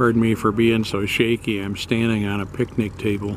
Pardon me for being so shaky. I'm standing on a picnic table.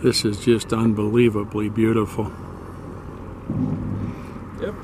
This is just unbelievably beautiful. Yep.